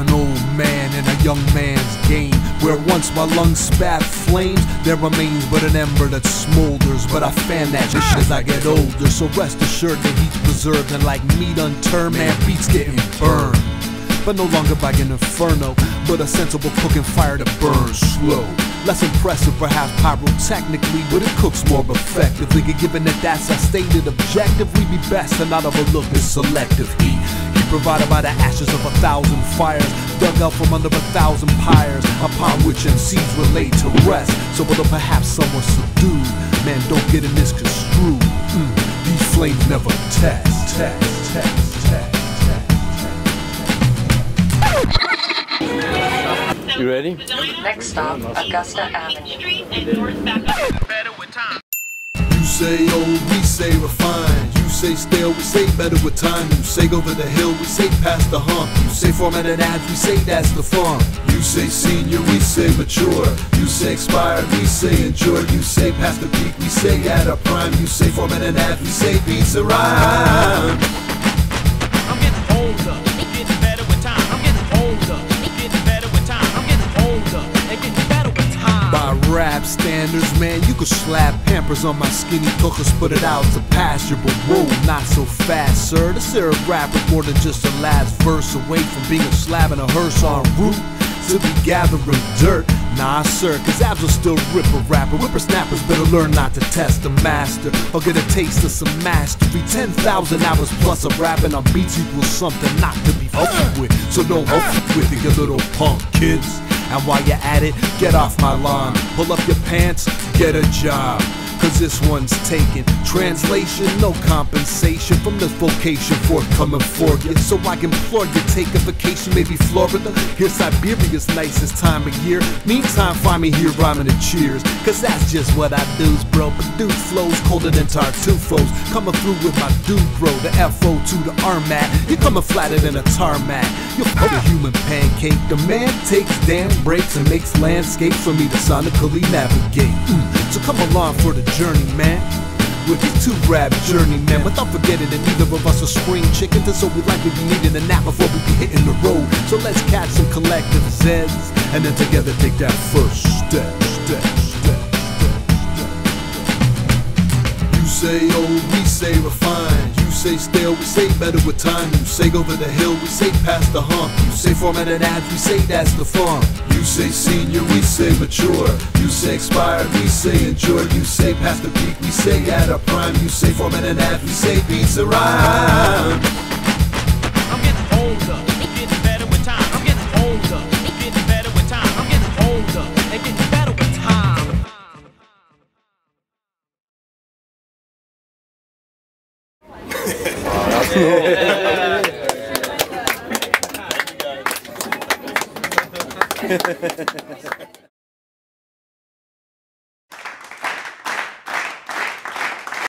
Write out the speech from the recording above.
old man in a young man's game. Where once my lungs spat flames, there remains but an ember that smolders. But I fan that dish as I get older. So rest assured the heat's preserved, and like meat unturned, man, beats getting burned. But no longer by an inferno, but a sensible cooking fire that burns slow. Less impressive, perhaps pyrotechnically, but it cooks more effectively. Given that that's our stated objective, we be best and not overlook this selective heat. Heat provided by the ashes of a thousand fires, dug out from under a thousand pyres, upon which MCs were laid to rest. So, although perhaps somewhat subdued, man, don't get in this construed. Mm, these flames never test, test, test, test. You ready? Next stop, Augusta Avenue. You say old, we say refined. Say stale, we say better with time. You say over the hill, we say past the hump. You say Format and Abs, we say that's the fun. You say senior, we say mature. You say expired, we say endured. You say past the peak, we say at a prime. You say Format and Abs, we say beats a rhyme. I'm getting older, standards, man, you could slap pampers on my skinny cookers, put it out to pasture, but whoa, not so fast, sir. This era rap is more than just a last verse away from being a slab and a hearse en route to be gathering dirt. Nah, sir, cause abs will still rip a rapper. Whippersnappers better learn not to test a master or get a taste of some mastery. 10,000 hours plus of rapping on beats equals something not to be fucked with. So don't fuck with it, you little punk kids. And while you're at it, get off my lawn. Pull up your pants, get a job. This one's taken. Translation, no compensation from this vocation forthcoming for you. So I implore you, take a vacation, maybe Florida. Here's Siberia's nicest time of year. Meantime, find me here rhyming the cheers. Cause that's just what I do's, bro. Produce flows colder than Tartufo's. Coming through with my dude, bro. The FO to the RMAT. You're coming flatter than a tarmac. You're a human pancake. The man takes damn breaks and makes landscapes for me to sonically navigate. Mm. So come along for the journey, man. With these two rap journeymen, without forgetting that neither of us are spring chickens, and so we likely be needing a nap before we be hitting the road. So let's catch some collective zeds, and then together take that first step, step, step, step, step. You say old, we say refined. You say stale, we say better with time. You say over the hill, we say past the hump. You say Format and Abs, we say that's the fun. You say senior, we say mature. You say expired, we say endured. You say past the peak, we say at a prime. You say Format and Abs, we say beats a. wow, cool. yeah. Yeah. Yeah.